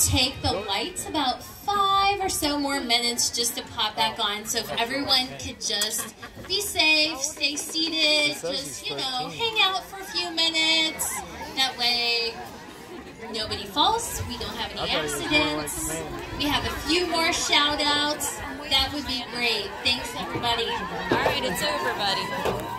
take the lights about five or so more minutes just to pop back on. So if everyone could just be safe, stay seated, just, you know, hang out for a few minutes. That way nobody falls, we don't have any accidents. We have a few more shout outs. That would be great. Thanks, everybody. All right, it's over, buddy.